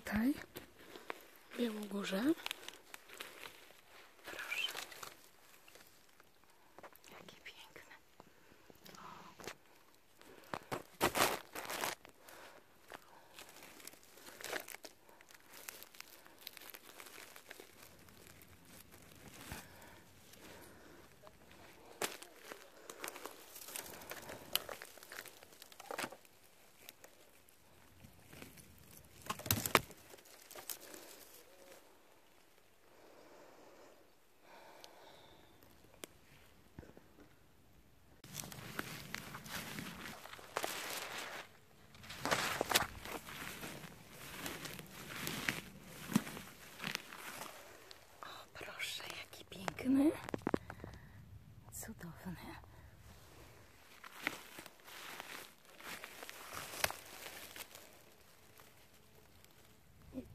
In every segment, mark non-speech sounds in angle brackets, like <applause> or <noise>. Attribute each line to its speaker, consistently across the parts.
Speaker 1: tutaj, białą górze.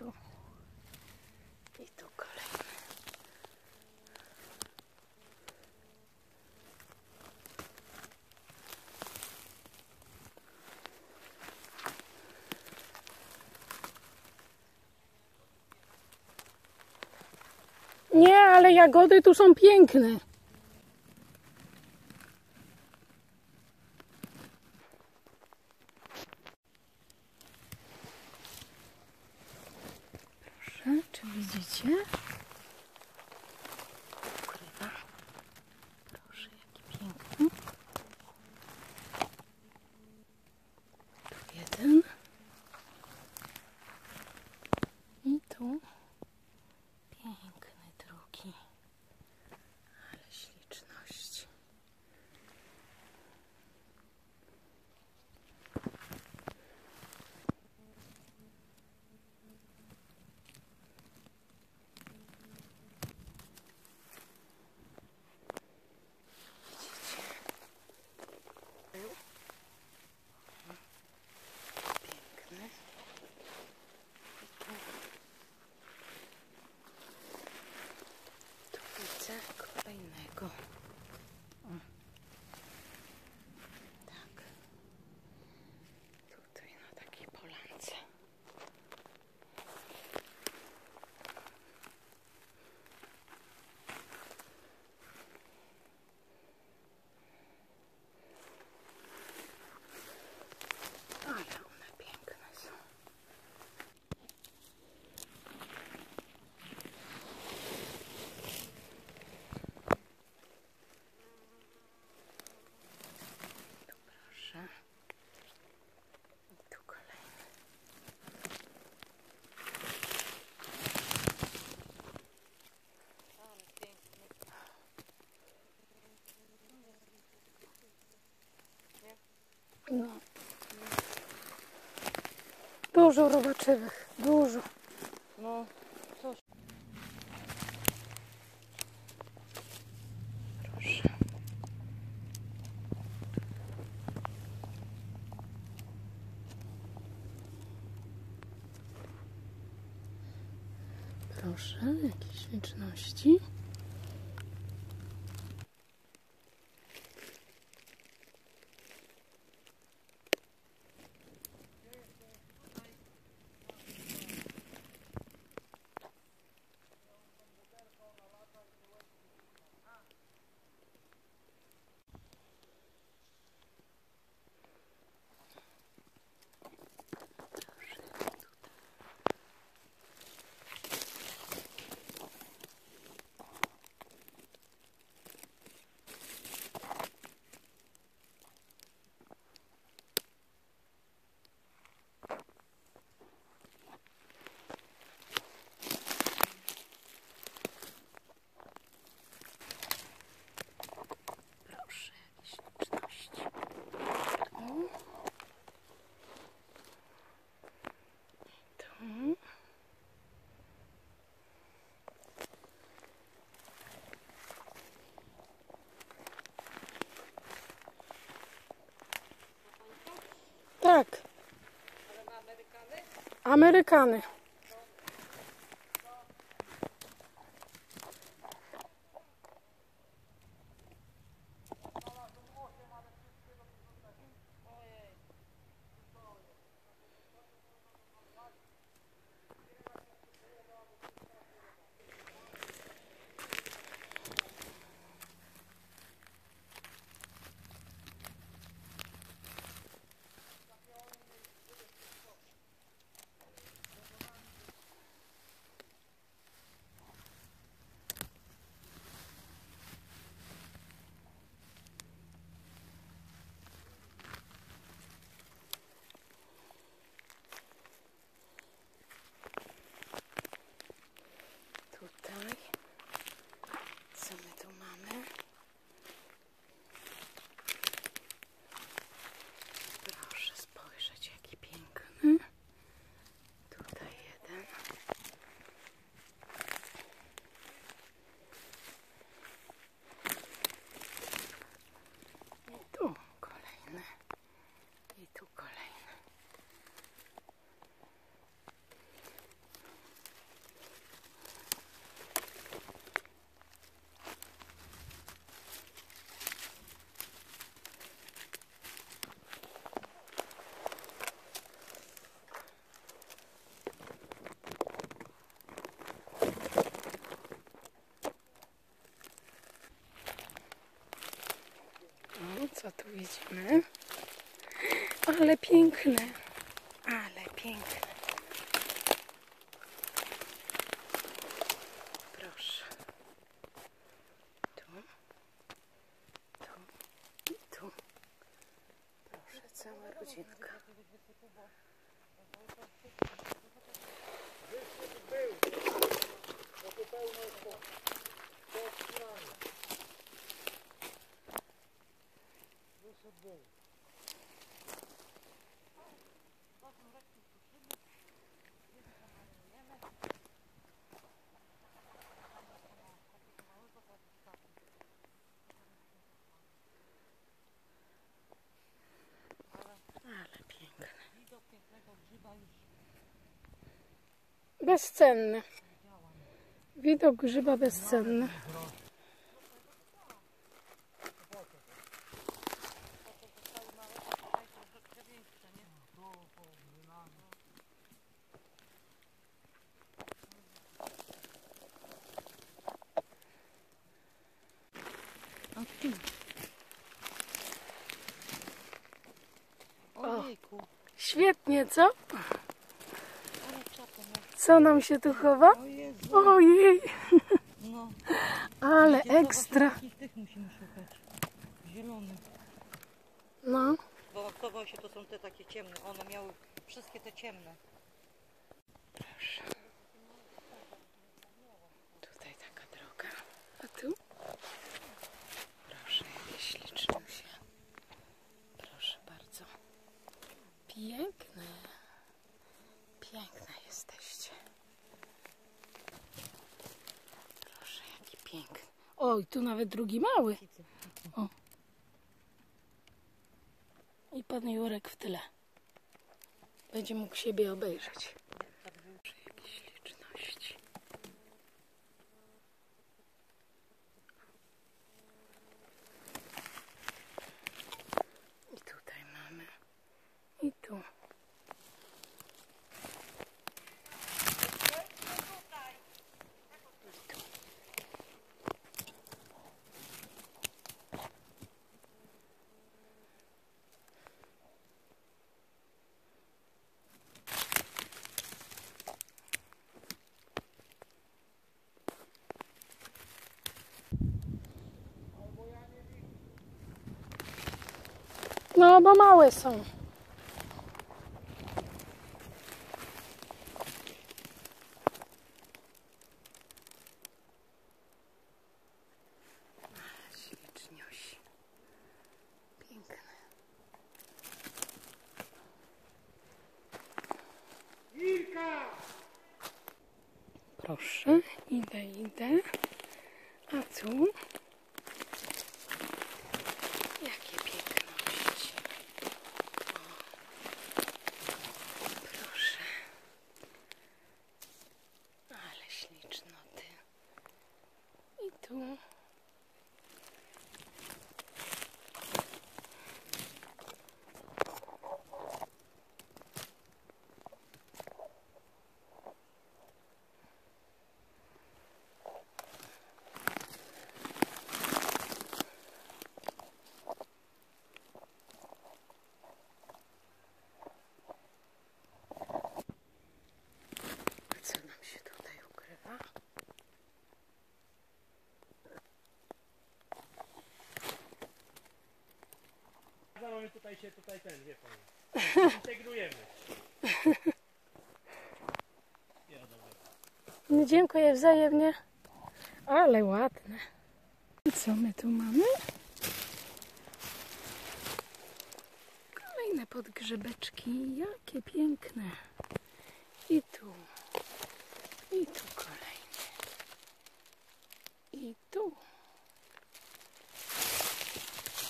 Speaker 1: tu. I tu kolejny. Nie, ale jagody tu są piękne. No. Dużo robaczywych, dużo.
Speaker 2: No.
Speaker 1: Tak. Amerykany? Amerykany. Widzimy? Ale piękne. Ale piękne. Proszę. Tu. Tu. I tu. Proszę, cała rodzinka. Ale piękne. Bezcenny. Widok grzyba bezcenny.
Speaker 2: A tu. Ojejku,
Speaker 1: Świetnie, co? Co nam się tu chowa? Ojej,
Speaker 2: No.
Speaker 1: ale ekstra.
Speaker 2: Zielonych.
Speaker 1: No,
Speaker 2: Bo się, to są te takie ciemne. One miały wszystkie te ciemne.
Speaker 1: proszę. Tutaj taka droga. A tu? Proszę, jakie ślicznusie. Proszę bardzo. Piękne. Piękne jesteście. Proszę, jaki piękny. Oj, tu nawet drugi mały.
Speaker 2: Kicy.
Speaker 1: I pan Jurek w tyle. Będzie mógł siebie obejrzeć. Tu. No, bo małe są. Proszę, idę, idę. A tu? Jakie piękności. O, proszę. Ale ślicznoty. I tu. A co nam się tutaj ukrywa?
Speaker 3: Mamy tutaj się, tutaj ten, wie pan. <laughs> Integrujemy.
Speaker 1: No, Dziękuję wzajemnie. Ale ładne. I co my tu mamy? Kolejne podgrzebeczki. Jakie piękne. I tu. I tu kolejny. I tu.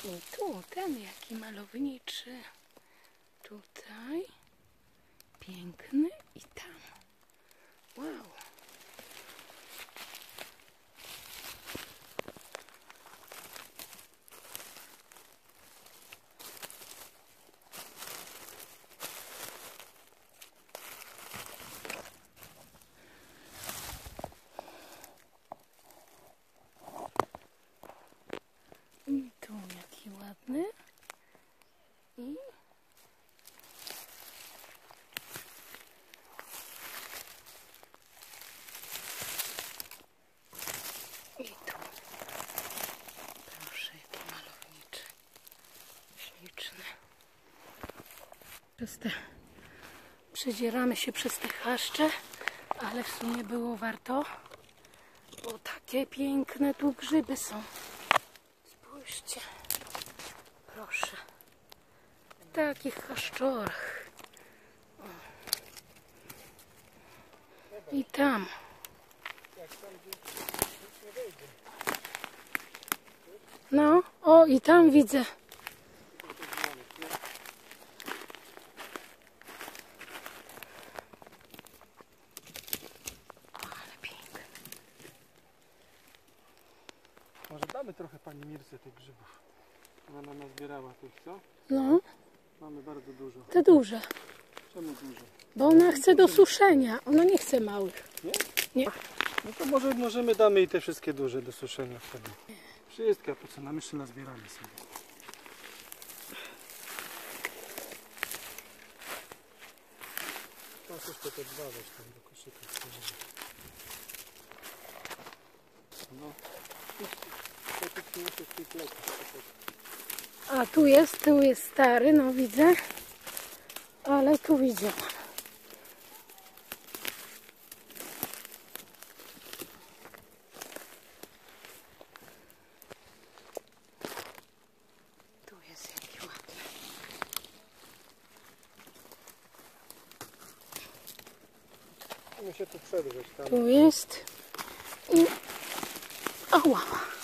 Speaker 1: I tu. Ten jaki malowniczy. Tutaj. Piękny. I tam. Wow. I tu jaki ładny. Przez te... Przedzieramy się przez te chaszcze, ale w sumie było warto, bo takie piękne tu grzyby są. Spójrzcie, proszę, w takich chaszczorach. I tam. No, o i tam widzę. Ale piękne.
Speaker 4: Może damy trochę pani Mirce tych grzybów. Ona nam nazbierała tych, co?
Speaker 1: No,
Speaker 4: Mamy bardzo dużo.
Speaker 1: te duże.
Speaker 4: Czemu dużo?
Speaker 1: Bo ona chce do suszenia. Ona nie chce małych.
Speaker 4: Nie?
Speaker 1: Nie.
Speaker 4: No to może możemy damy i te wszystkie duże do suszenia wtedy. Wszystkie, po co nam jeszcze nazbieramy sobie. Masz jeszcze te dwa weź tam do koszyka. No.
Speaker 1: A tu jest, tu jest stary, no widzę. Ale tu widziałam. Tu jest jaki ładny.
Speaker 4: Musimy się tu przedrzeć tam.
Speaker 1: Tu jest. I... Ała. I